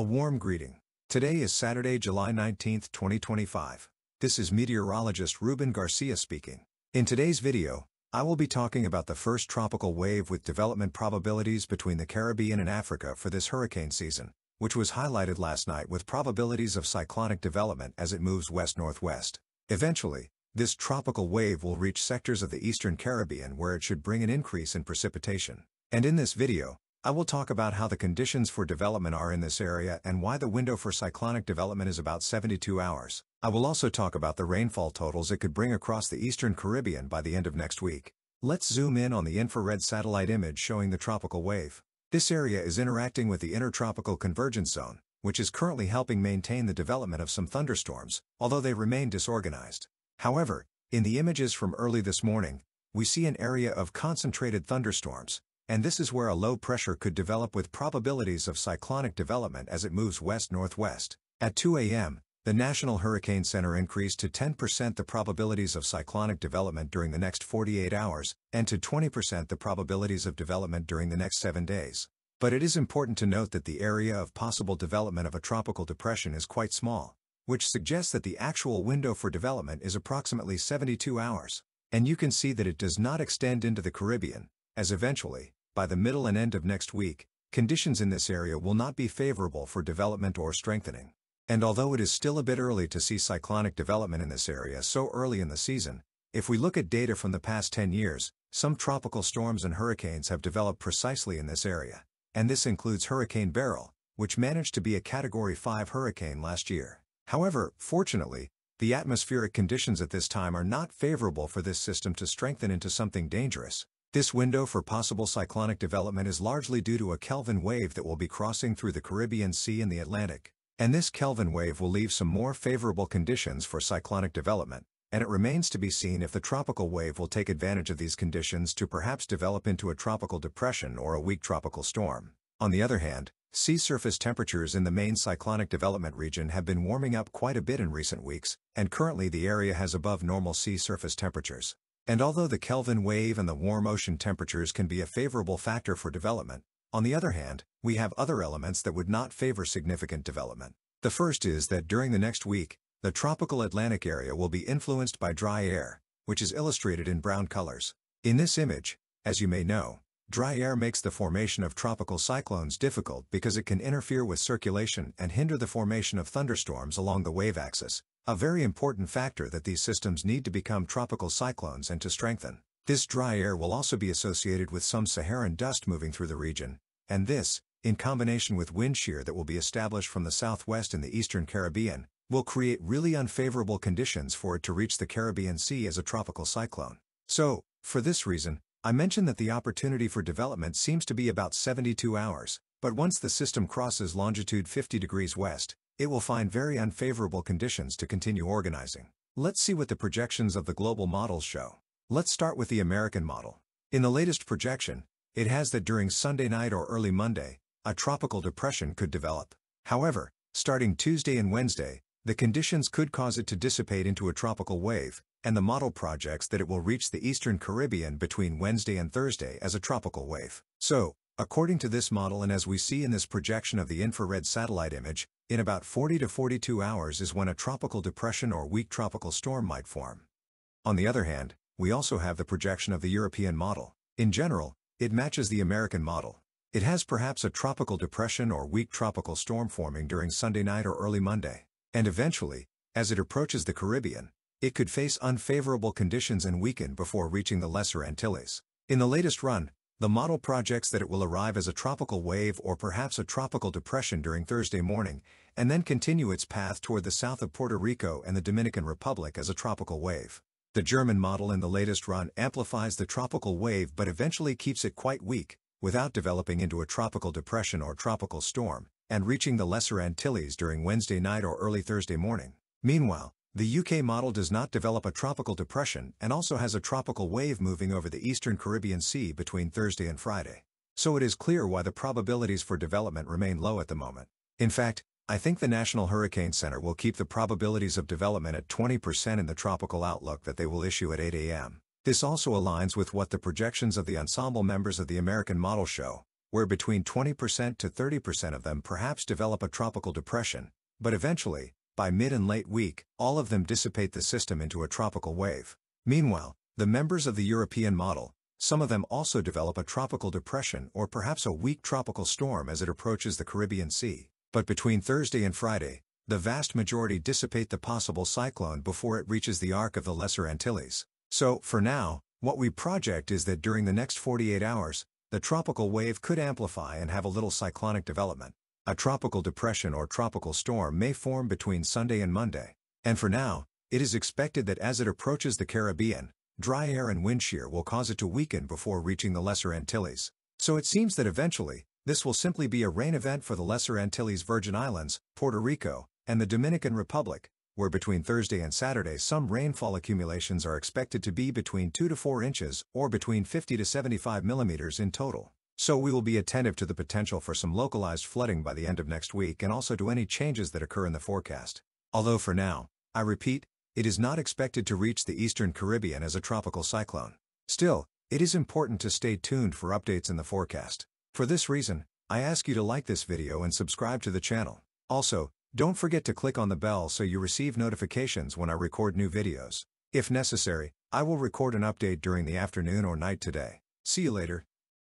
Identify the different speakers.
Speaker 1: A warm greeting. Today is Saturday, July 19, 2025. This is meteorologist Ruben Garcia speaking. In today's video, I will be talking about the first tropical wave with development probabilities between the Caribbean and Africa for this hurricane season, which was highlighted last night with probabilities of cyclonic development as it moves west-northwest. Eventually, this tropical wave will reach sectors of the eastern Caribbean where it should bring an increase in precipitation. And in this video, I will talk about how the conditions for development are in this area and why the window for cyclonic development is about 72 hours. I will also talk about the rainfall totals it could bring across the eastern Caribbean by the end of next week. Let's zoom in on the infrared satellite image showing the tropical wave. This area is interacting with the intertropical convergence zone, which is currently helping maintain the development of some thunderstorms, although they remain disorganized. However, in the images from early this morning, we see an area of concentrated thunderstorms, and this is where a low pressure could develop with probabilities of cyclonic development as it moves west-northwest. At 2 a.m., the National Hurricane Center increased to 10% the probabilities of cyclonic development during the next 48 hours, and to 20% the probabilities of development during the next 7 days. But it is important to note that the area of possible development of a tropical depression is quite small which suggests that the actual window for development is approximately 72 hours. And you can see that it does not extend into the Caribbean, as eventually, by the middle and end of next week, conditions in this area will not be favorable for development or strengthening. And although it is still a bit early to see cyclonic development in this area so early in the season, if we look at data from the past 10 years, some tropical storms and hurricanes have developed precisely in this area. And this includes Hurricane Beryl, which managed to be a Category 5 hurricane last year. However, fortunately, the atmospheric conditions at this time are not favorable for this system to strengthen into something dangerous. This window for possible cyclonic development is largely due to a Kelvin wave that will be crossing through the Caribbean Sea and the Atlantic. And this Kelvin wave will leave some more favorable conditions for cyclonic development, and it remains to be seen if the tropical wave will take advantage of these conditions to perhaps develop into a tropical depression or a weak tropical storm. On the other hand, Sea surface temperatures in the main cyclonic development region have been warming up quite a bit in recent weeks, and currently the area has above normal sea surface temperatures. And although the Kelvin wave and the warm ocean temperatures can be a favorable factor for development, on the other hand, we have other elements that would not favor significant development. The first is that during the next week, the tropical Atlantic area will be influenced by dry air, which is illustrated in brown colors. In this image, as you may know, Dry air makes the formation of tropical cyclones difficult because it can interfere with circulation and hinder the formation of thunderstorms along the wave axis, a very important factor that these systems need to become tropical cyclones and to strengthen. This dry air will also be associated with some Saharan dust moving through the region, and this, in combination with wind shear that will be established from the southwest in the eastern Caribbean, will create really unfavorable conditions for it to reach the Caribbean Sea as a tropical cyclone. So, for this reason, I mentioned that the opportunity for development seems to be about 72 hours, but once the system crosses longitude 50 degrees west, it will find very unfavorable conditions to continue organizing. Let's see what the projections of the global models show. Let's start with the American model. In the latest projection, it has that during Sunday night or early Monday, a tropical depression could develop. However, starting Tuesday and Wednesday, the conditions could cause it to dissipate into a tropical wave, and the model projects that it will reach the eastern Caribbean between Wednesday and Thursday as a tropical wave. So, according to this model and as we see in this projection of the infrared satellite image, in about 40 to 42 hours is when a tropical depression or weak tropical storm might form. On the other hand, we also have the projection of the European model. In general, it matches the American model. It has perhaps a tropical depression or weak tropical storm forming during Sunday night or early Monday. And eventually, as it approaches the Caribbean, it could face unfavorable conditions and weaken before reaching the Lesser Antilles. In the latest run, the model projects that it will arrive as a tropical wave or perhaps a tropical depression during Thursday morning, and then continue its path toward the south of Puerto Rico and the Dominican Republic as a tropical wave. The German model in the latest run amplifies the tropical wave but eventually keeps it quite weak, without developing into a tropical depression or tropical storm, and reaching the Lesser Antilles during Wednesday night or early Thursday morning. Meanwhile, the UK model does not develop a tropical depression and also has a tropical wave moving over the eastern Caribbean Sea between Thursday and Friday. So it is clear why the probabilities for development remain low at the moment. In fact, I think the National Hurricane Center will keep the probabilities of development at 20% in the tropical outlook that they will issue at 8 a.m. This also aligns with what the projections of the ensemble members of the American model show, where between 20% to 30% of them perhaps develop a tropical depression, but eventually, by mid and late week, all of them dissipate the system into a tropical wave. Meanwhile, the members of the European model, some of them also develop a tropical depression or perhaps a weak tropical storm as it approaches the Caribbean Sea. But between Thursday and Friday, the vast majority dissipate the possible cyclone before it reaches the arc of the Lesser Antilles. So, for now, what we project is that during the next 48 hours, the tropical wave could amplify and have a little cyclonic development. A tropical depression or tropical storm may form between Sunday and Monday. And for now, it is expected that as it approaches the Caribbean, dry air and wind shear will cause it to weaken before reaching the Lesser Antilles. So it seems that eventually, this will simply be a rain event for the Lesser Antilles Virgin Islands, Puerto Rico, and the Dominican Republic, where between Thursday and Saturday some rainfall accumulations are expected to be between 2 to 4 inches or between 50 to 75 millimeters in total. So we will be attentive to the potential for some localized flooding by the end of next week and also to any changes that occur in the forecast. Although for now, I repeat, it is not expected to reach the eastern Caribbean as a tropical cyclone. Still, it is important to stay tuned for updates in the forecast. For this reason, I ask you to like this video and subscribe to the channel. Also, don't forget to click on the bell so you receive notifications when I record new videos. If necessary, I will record an update during the afternoon or night today. See you later.